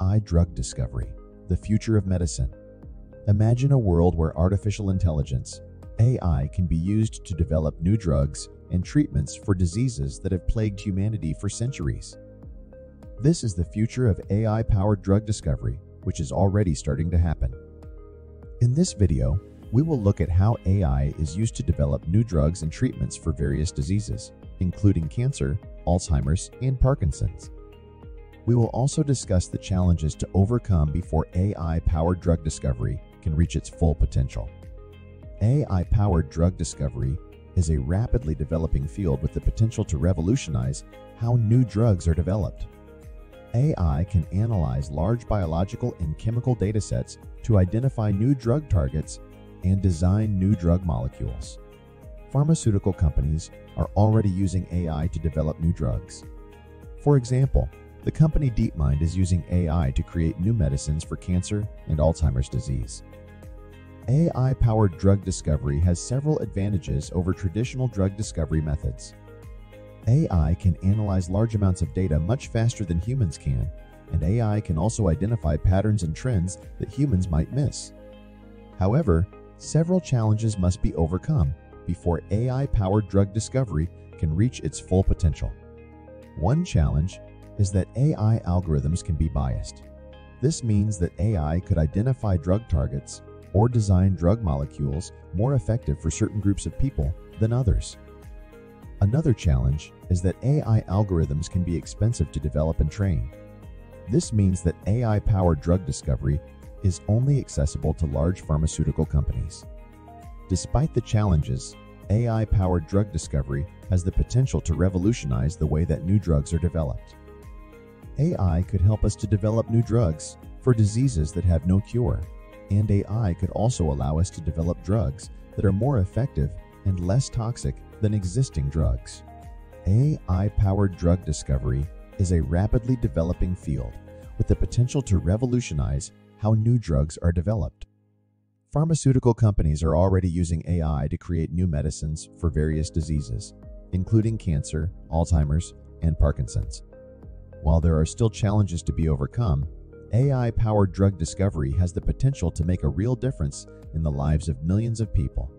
AI drug discovery, the future of medicine. Imagine a world where artificial intelligence, AI, can be used to develop new drugs and treatments for diseases that have plagued humanity for centuries. This is the future of AI-powered drug discovery, which is already starting to happen. In this video, we will look at how AI is used to develop new drugs and treatments for various diseases, including cancer, Alzheimer's, and Parkinson's. We will also discuss the challenges to overcome before AI-powered drug discovery can reach its full potential. AI-powered drug discovery is a rapidly developing field with the potential to revolutionize how new drugs are developed. AI can analyze large biological and chemical datasets to identify new drug targets and design new drug molecules. Pharmaceutical companies are already using AI to develop new drugs. For example, the company DeepMind is using AI to create new medicines for cancer and Alzheimer's disease. AI-powered drug discovery has several advantages over traditional drug discovery methods. AI can analyze large amounts of data much faster than humans can, and AI can also identify patterns and trends that humans might miss. However, several challenges must be overcome before AI-powered drug discovery can reach its full potential. One challenge is that AI algorithms can be biased. This means that AI could identify drug targets or design drug molecules more effective for certain groups of people than others. Another challenge is that AI algorithms can be expensive to develop and train. This means that AI-powered drug discovery is only accessible to large pharmaceutical companies. Despite the challenges, AI-powered drug discovery has the potential to revolutionize the way that new drugs are developed. AI could help us to develop new drugs for diseases that have no cure and AI could also allow us to develop drugs that are more effective and less toxic than existing drugs. AI-powered drug discovery is a rapidly developing field with the potential to revolutionize how new drugs are developed. Pharmaceutical companies are already using AI to create new medicines for various diseases, including cancer, Alzheimer's, and Parkinson's. While there are still challenges to be overcome, AI-powered drug discovery has the potential to make a real difference in the lives of millions of people.